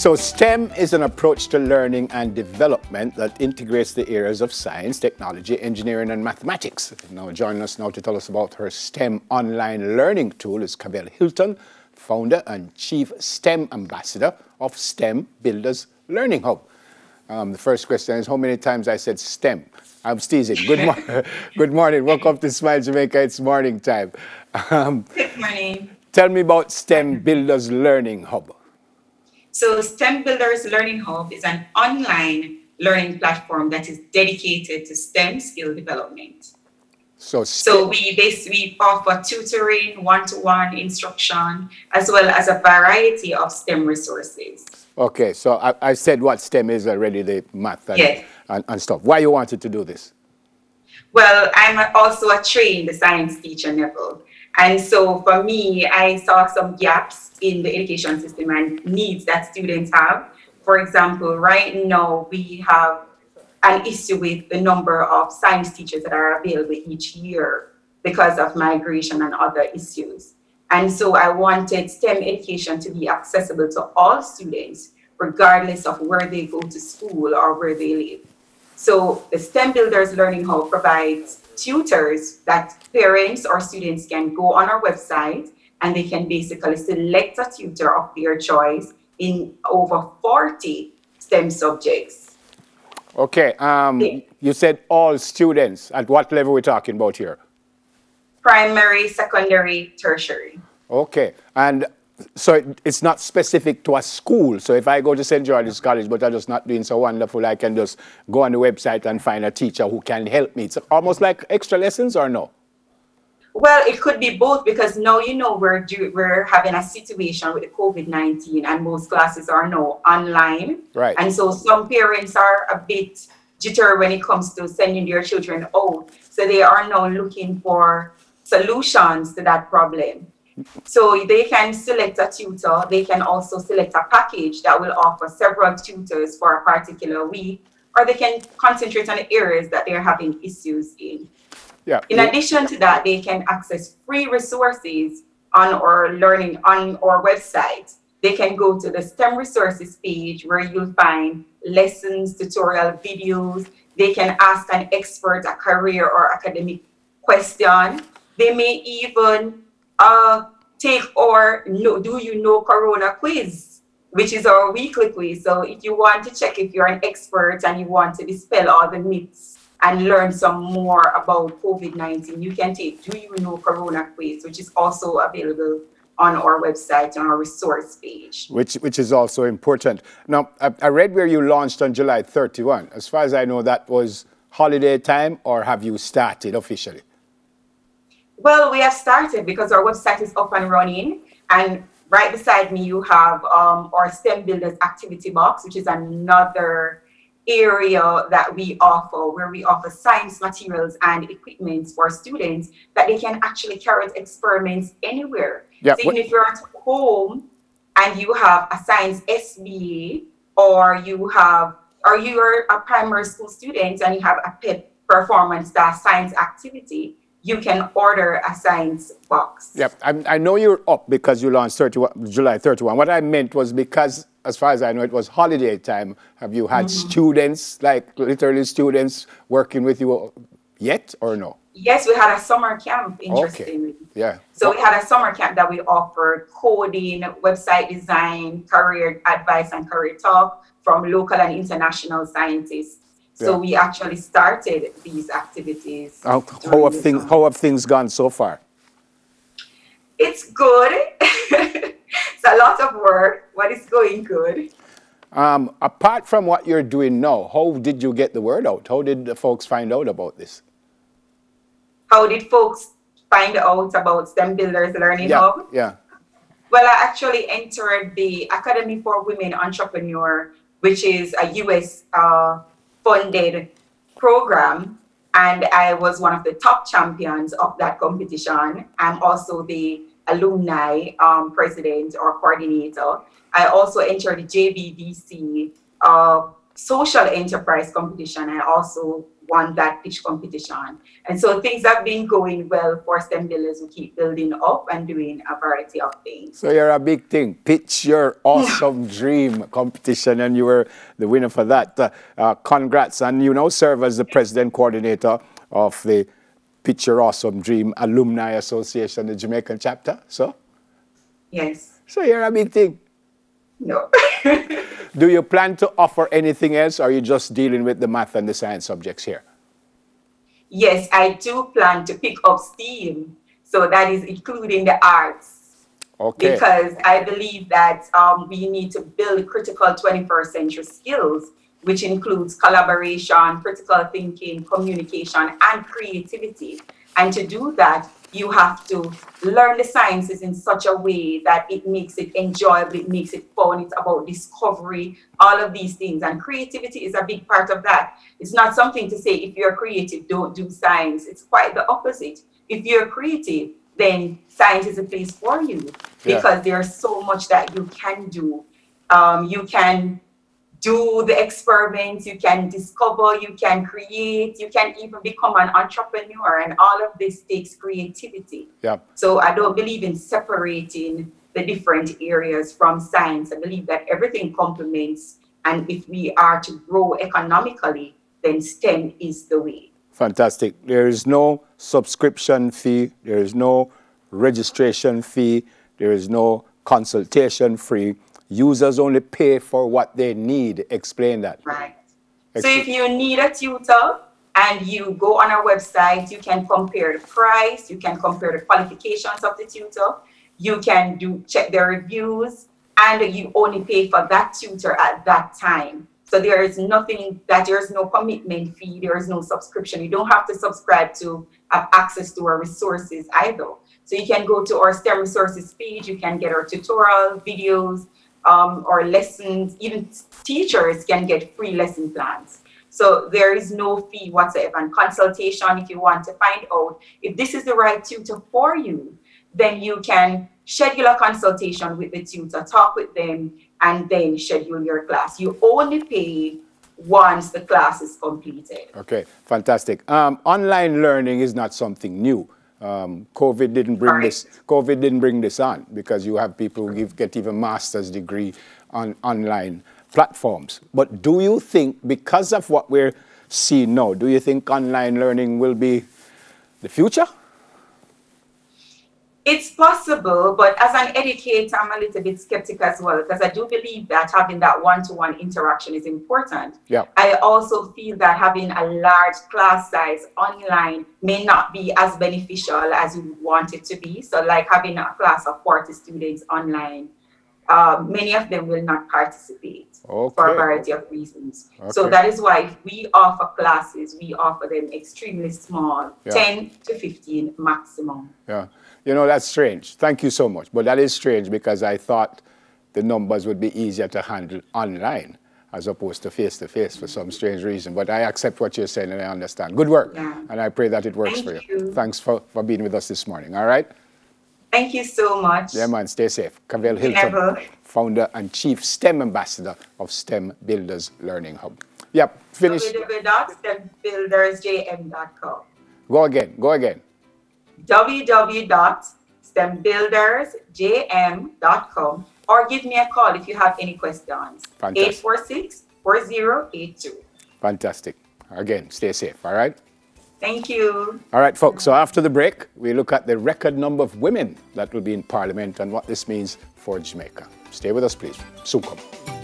So STEM is an approach to learning and development that integrates the areas of science, technology, engineering, and mathematics. Now joining us now to tell us about her STEM online learning tool is Cavell Hilton, founder and chief STEM ambassador of STEM Builders Learning Hub. Um, the first question is how many times I said STEM? I'm teasing. Good, mo- good morning. Welcome to Smile Jamaica. It's morning time. Um, good morning. Tell me about STEM Builders Learning Hub. So STEM Builders Learning Hub is an online learning platform that is dedicated to STEM skill development. So, so we basically offer tutoring, one-to-one instruction, as well as a variety of STEM resources. Okay, so I, I said what STEM is already, the math and, yes. and, and stuff. Why you wanted to do this? Well, I'm also a trained science teacher, Neville. And so for me, I saw some gaps in the education system and needs that students have. For example, right now we have an issue with the number of science teachers that are available each year because of migration and other issues. And so I wanted STEM education to be accessible to all students, regardless of where they go to school or where they live. So the STEM Builders Learning Hub provides tutors that parents or students can go on our website and they can basically select a tutor of their choice in over 40 STEM subjects. Okay, um, yeah. you said all students. At what level are we talking about here? Primary, secondary, tertiary. Okay, and so it's not specific to a school. So if I go to St. George's College, but I'm just not doing so wonderful, I can just go on the website and find a teacher who can help me. It's almost like extra lessons or no? Well, it could be both because now you know we're do, we're having a situation with the COVID nineteen, and most classes are now online. Right. And so some parents are a bit jittery when it comes to sending their children out. So they are now looking for solutions to that problem. So they can select a tutor. They can also select a package that will offer several tutors for a particular week, or they can concentrate on the areas that they're having issues in. Yeah. In addition to that, they can access free resources on our learning on our website. They can go to the STEM resources page where you'll find lessons, tutorial videos. They can ask an expert a career or academic question. They may even uh, take our no, do you know Corona quiz, which is our weekly quiz. So if you want to check if you're an expert and you want to dispel all the myths and learn some more about COVID-19, you can take Do You Know Corona quiz, which is also available on our website, on our resource page. Which, which is also important. Now, I, I read where you launched on July 31. As far as I know, that was holiday time, or have you started officially? Well, we have started because our website is up and running. And right beside me, you have um, our STEM Builders activity box, which is another area that we offer where we offer science materials and equipment for students that they can actually carry out experiments anywhere. Yeah, so even if you're at home and you have a science SBA or you have or you're a primary school student and you have a PEP performance that science activity, you can order a science box. Yep, I, I know you're up because you launched 31, July 31. What I meant was because, as far as I know, it was holiday time. Have you had mm-hmm. students, like literally students, working with you yet or no? Yes, we had a summer camp, interestingly. Okay. Yeah. So we had a summer camp that we offered coding, website design, career advice, and career talk from local and international scientists so we actually started these activities. How, how have things How have things gone so far? It's good. it's a lot of work, but it's going good. Um, apart from what you're doing now, how did you get the word out? How did the folks find out about this? How did folks find out about STEM Builders Learning yeah, Hub? Yeah. Well, I actually entered the Academy for Women Entrepreneur, which is a U.S. Uh, funded program and I was one of the top champions of that competition. I'm also the alumni um, president or coordinator. I also entered the JBDC uh, social enterprise competition. I also won that pitch competition. And so things have been going well for STEM builders who keep building up and doing a variety of things. So you're a big thing. Pitch your awesome dream competition, and you were the winner for that. Uh, uh, congrats, and you now serve as the president coordinator of the Pitch Your Awesome Dream Alumni Association, the Jamaican chapter. So. Yes. So you're a big thing. No. Do you plan to offer anything else, or are you just dealing with the math and the science subjects here? Yes, I do plan to pick up STEAM. So that is including the arts. Okay. Because I believe that um, we need to build critical 21st century skills, which includes collaboration, critical thinking, communication, and creativity. And to do that, you have to learn the sciences in such a way that it makes it enjoyable, it makes it fun, it's about discovery, all of these things. And creativity is a big part of that. It's not something to say if you're creative, don't do science. It's quite the opposite. If you're creative, then science is a place for you because yeah. there's so much that you can do. Um, you can do the experiments, you can discover, you can create, you can even become an entrepreneur, and all of this takes creativity. Yeah. So I don't believe in separating the different areas from science. I believe that everything complements, and if we are to grow economically, then STEM is the way. Fantastic. There is no subscription fee, there is no registration fee, there is no consultation fee users only pay for what they need. Explain that. Right. so if you need a tutor and you go on our website, you can compare the price, you can compare the qualifications of the tutor, you can do check their reviews, and you only pay for that tutor at that time. So there is nothing that there is no commitment fee, there is no subscription. You don't have to subscribe to have access to our resources either. So you can go to our STEM resources page, you can get our tutorial videos, um, or lessons, even teachers can get free lesson plans. So there is no fee whatsoever. And consultation, if you want to find out if this is the right tutor for you, then you can schedule a consultation with the tutor, talk with them, and then schedule your class. You only pay once the class is completed. Okay, fantastic. Um, online learning is not something new. Um, COVID didn't bring right. this. COVID didn't bring this on because you have people who give, get even master's degree on online platforms. But do you think, because of what we're seeing now, do you think online learning will be the future? It's possible, but as an educator, I'm a little bit skeptical as well because I do believe that having that one-to-one interaction is important. Yeah. I also feel that having a large class size online may not be as beneficial as you want it to be. So, like having a class of 40 students online, uh, many of them will not participate okay. for a variety of reasons. Okay. So that is why if we offer classes, we offer them extremely small, yeah. 10 to 15 maximum. Yeah. You know, that's strange. Thank you so much. But that is strange because I thought the numbers would be easier to handle online as opposed to face to face for some strange reason. But I accept what you're saying and I understand. Good work. Yeah. And I pray that it works Thank for you. you. Thanks for, for being with us this morning. All right? Thank you so much. Yeah, man. Stay safe. Cavell Hilton, Never. founder and chief STEM ambassador of STEM Builders Learning Hub. Yep, finish. www.stembuildersjm.com. Go again. Go again www.stembuildersjm.com or give me a call if you have any questions. Fantastic. 846-4082. Fantastic. Again, stay safe, all right? Thank you. All right, folks. So after the break, we look at the record number of women that will be in Parliament and what this means for Jamaica. Stay with us, please. Soon come.